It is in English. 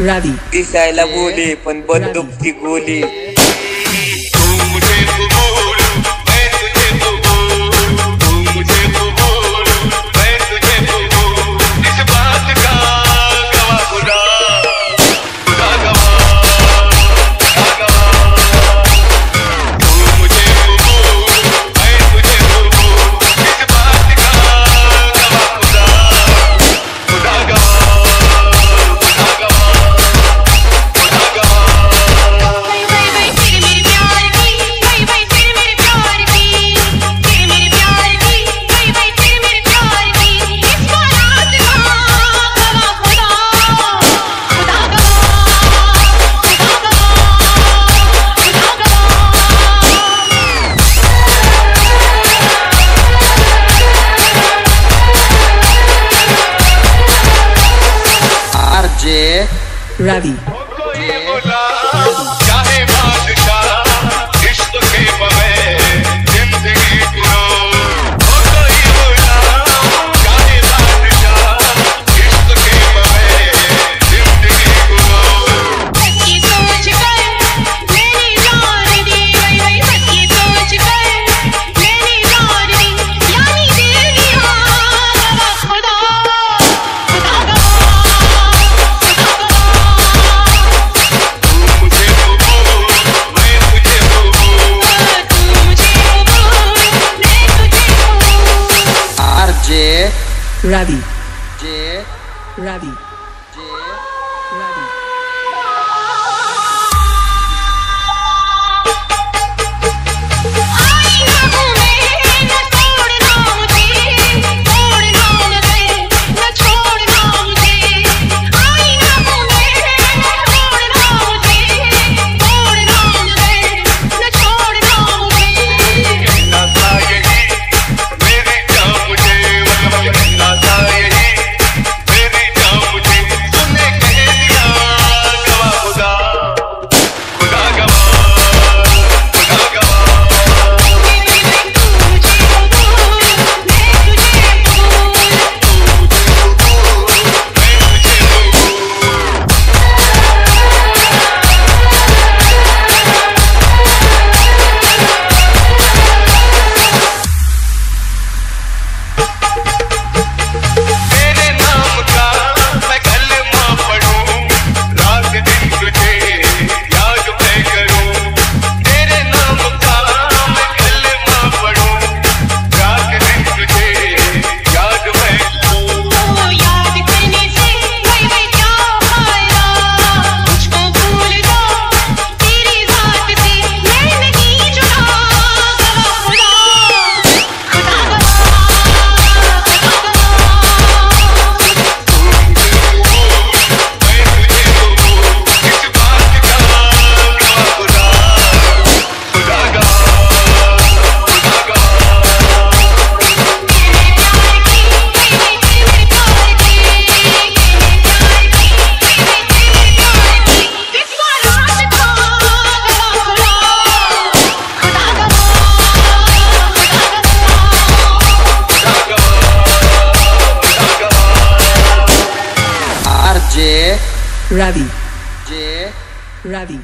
रावी दिसायला बोले पण गोली Ravi. Ravi. Yeah. Ravi. Ravi. Yeah. Ravi.